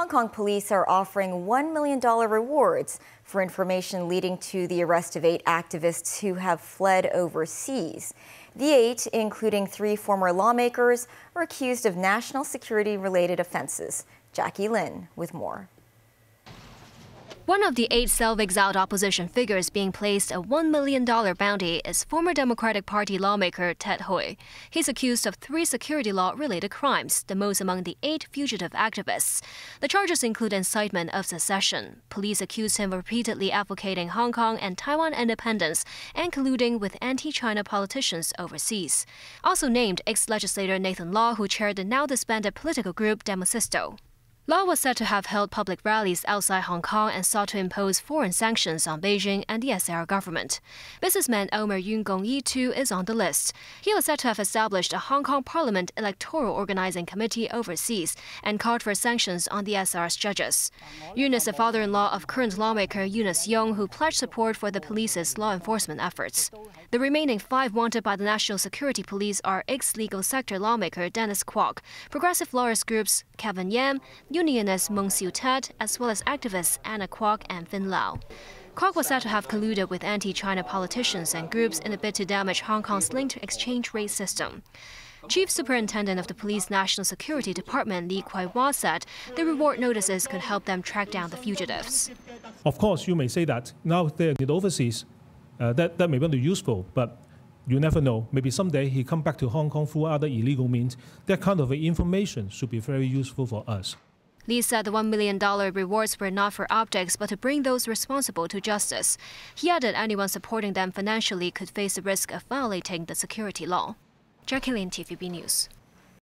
Hong Kong police are offering $1 million rewards for information leading to the arrest of eight activists who have fled overseas. The eight, including three former lawmakers, are accused of national security related offenses. Jackie Lin with more. One of the eight self-exiled opposition figures being placed a $1 million bounty is former Democratic Party lawmaker Ted Hui. He's accused of three security law-related crimes, the most among the eight fugitive activists. The charges include incitement of secession. Police accuse him of repeatedly advocating Hong Kong and Taiwan independence and colluding with anti-China politicians overseas. Also named ex-legislator Nathan Law, who chaired the now-disbanded political group Demosisto. Law was said to have held public rallies outside Hong Kong and sought to impose foreign sanctions on Beijing and the SAR government. Businessman Elmer Yuen Gong Yi, too, is on the list. He was said to have established a Hong Kong Parliament Electoral Organizing Committee overseas and called for sanctions on the SAR's judges. Yuen is the father in law of current lawmaker Eunice Yung, who pledged support for the police's law enforcement efforts. The remaining five wanted by the National Security Police are ex legal sector lawmaker Dennis Kwok, progressive lawyers groups Kevin Yam, unionist Mung Siu Tat, as well as activists Anna Kwok and Finn Lau. Kwok was said to have colluded with anti-China politicians and groups in a bid to damage Hong Kong's linked exchange rate system. Chief Superintendent of the Police National Security Department Lee Kwai Wah said the reward notices could help them track down the fugitives. Of course, you may say that now they're in the overseas, uh, that, that may not be useful, but you never know. Maybe someday he come back to Hong Kong through other illegal means. That kind of information should be very useful for us. Lee said the $1 million rewards were not for objects, but to bring those responsible to justice. He added anyone supporting them financially could face the risk of violating the security law. Jacqueline, TVB News.